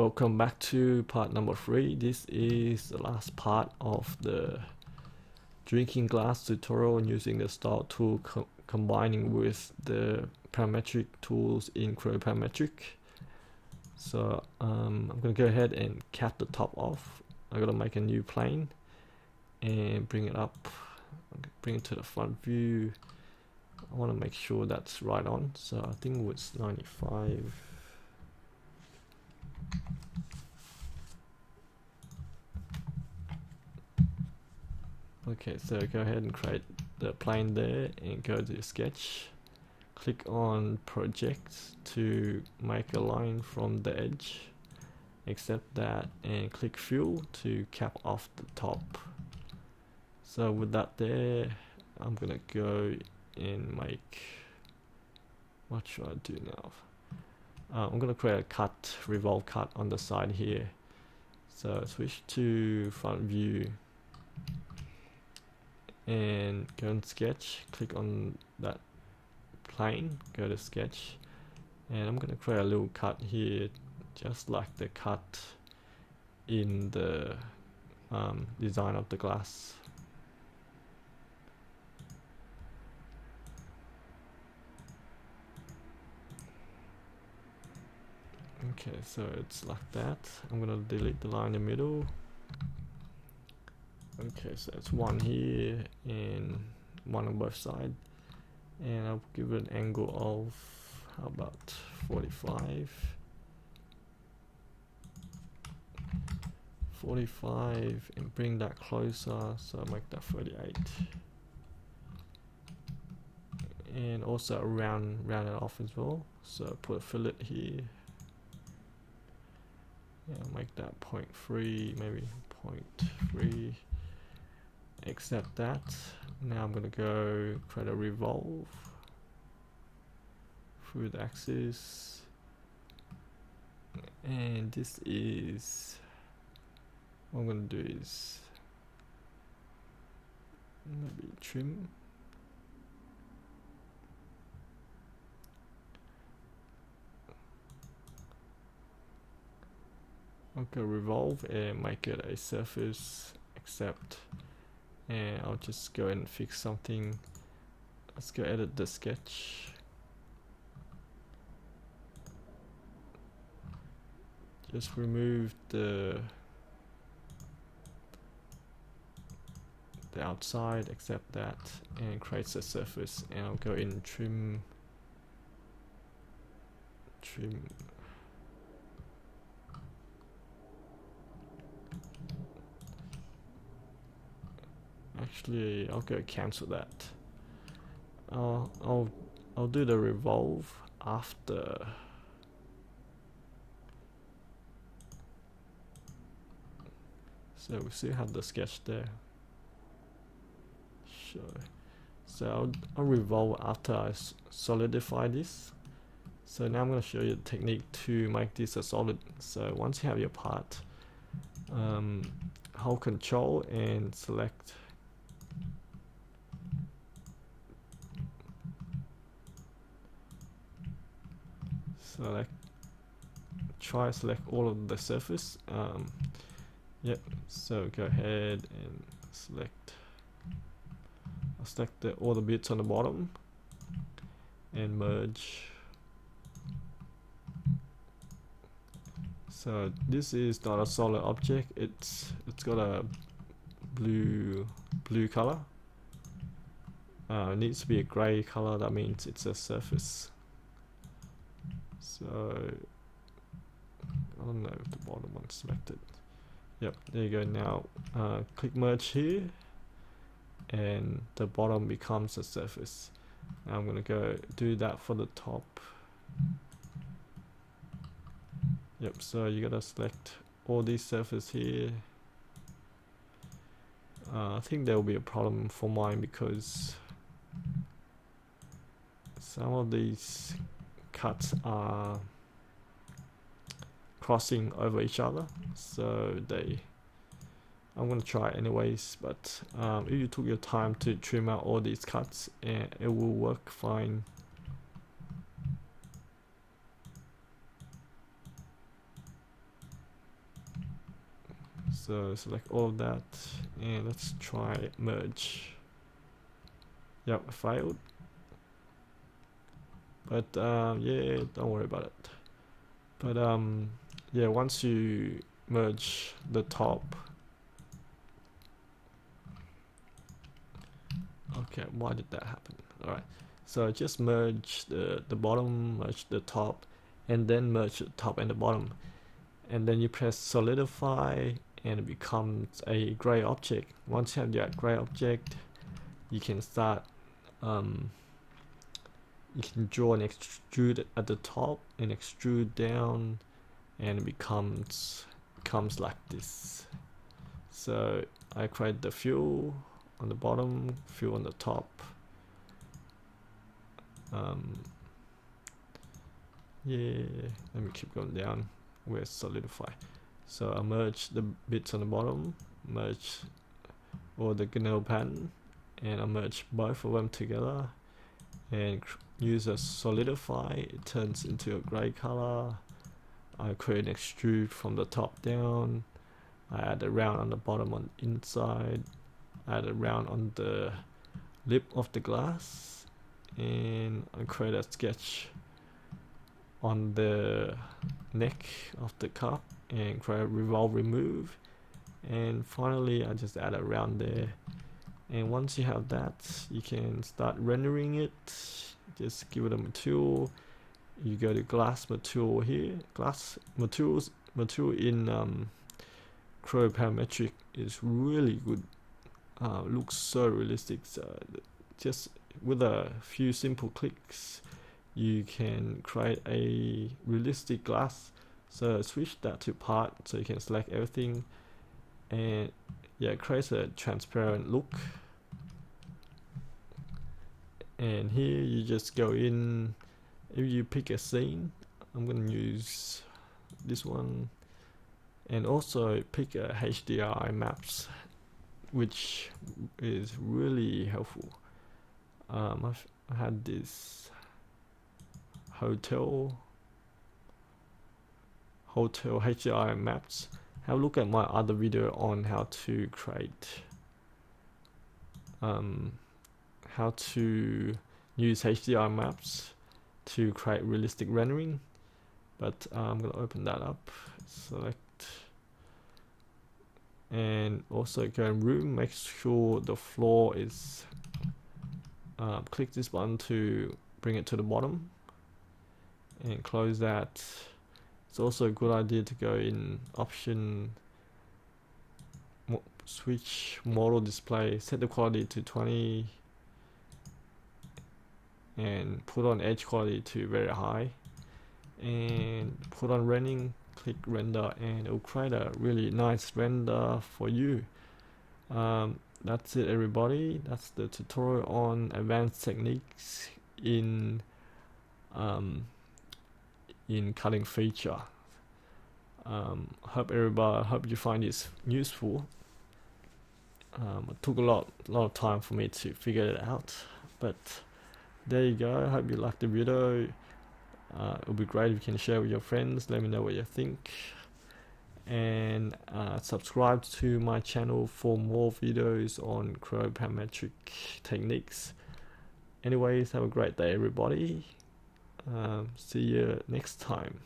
Welcome back to part number three. This is the last part of the drinking glass tutorial using the style tool co combining with the parametric tools in Creo Parametric. So um, I'm going to go ahead and cap the top off. I'm going to make a new plane and bring it up, bring it to the front view. I want to make sure that's right on. So I think it's 95. Okay, so go ahead and create the plane there and go to sketch. Click on project to make a line from the edge. Accept that and click fill to cap off the top. So with that there, I'm gonna go and make, what should I do now? Uh, I'm gonna create a cut, revolve cut on the side here. So switch to front view and go and sketch, click on that plane, go to sketch, and I'm gonna create a little cut here, just like the cut in the um, design of the glass. Okay, so it's like that. I'm gonna delete the line in the middle. Okay, so it's one here and one on both sides. And I'll give it an angle of how about 45. 45 and bring that closer so I make that 38 and also round round it off as well so put a fillet here make that 0.3 maybe 0.3 accept that. Now I'm gonna go create a revolve through the axis. And this is what I'm gonna do is maybe trim okay revolve and make it a surface accept. And I'll just go and fix something. Let's go edit the sketch. Just remove the the outside accept that and creates a surface. And I'll go in trim trim actually I'll go cancel that. I'll, I'll, I'll do the revolve after. So we still have the sketch there. Sure. So I'll, I'll revolve after I solidify this. So now I'm going to show you the technique to make this a solid. So once you have your part um, hold control and select select try select all of the surface um, yep so go ahead and select I'll select the, all the bits on the bottom and merge. So this is not a solid object it's it's got a blue blue color. Uh, it needs to be a gray color that means it's a surface so I don't know if the bottom one selected. Yep, there you go. Now uh, click merge here, and the bottom becomes a surface. Now I'm gonna go do that for the top. Yep, so you gotta select all these surfaces here. Uh, I think there will be a problem for mine because some of these cuts are crossing over each other so they I'm gonna try anyways but um, if you took your time to trim out all these cuts and it will work fine. So select all of that and let's try merge. Yep failed but um, yeah don't worry about it. But um yeah once you merge the top okay why did that happen? All right so just merge the the bottom merge the top and then merge the top and the bottom. And then you press solidify and it becomes a gray object. Once you have that gray object you can start um, you can draw and extrude at the top and extrude down and it becomes becomes like this. So I create the fuel on the bottom fuel on the top. Um, yeah let me keep going down where solidify so I merge the bits on the bottom merge all the GNL pattern and I merge both of them together and use a solidify it turns into a gray color I create an extrude from the top down. I add a round on the bottom on the inside. Add a round on the lip of the glass. And I create a sketch on the neck of the cup and create a revolve remove. And finally I just add a round there. And once you have that you can start rendering it just give it a material you go to glass material here. Glass materials material in um, Parametric is really good. Uh, looks so realistic. So just with a few simple clicks you can create a realistic glass. So switch that to part so you can select everything. And yeah creates a transparent look and here you just go in. If you pick a scene I'm gonna use this one. And also pick a HDRI maps which is really helpful. Um, I've had this hotel hotel HDRI maps. Have a look at my other video on how to create um, how to use HDRI maps to create realistic rendering but uh, I'm gonna open that up select and also go in room make sure the floor is uh, click this button to bring it to the bottom and close that. It's also a good idea to go in option mo switch model display set the quality to 20 and put on edge quality to very high. And put on rendering click render and it will create a really nice render for you. Um, that's it everybody. That's the tutorial on advanced techniques in um, in cutting feature. Um, hope everybody hope you find this useful. Um, it took a lot lot of time for me to figure it out but there you go. I hope you liked the video. Uh, it would be great if you can share with your friends. Let me know what you think. And uh, subscribe to my channel for more videos on Creo parametric techniques. Anyways have a great day everybody. Um, see you next time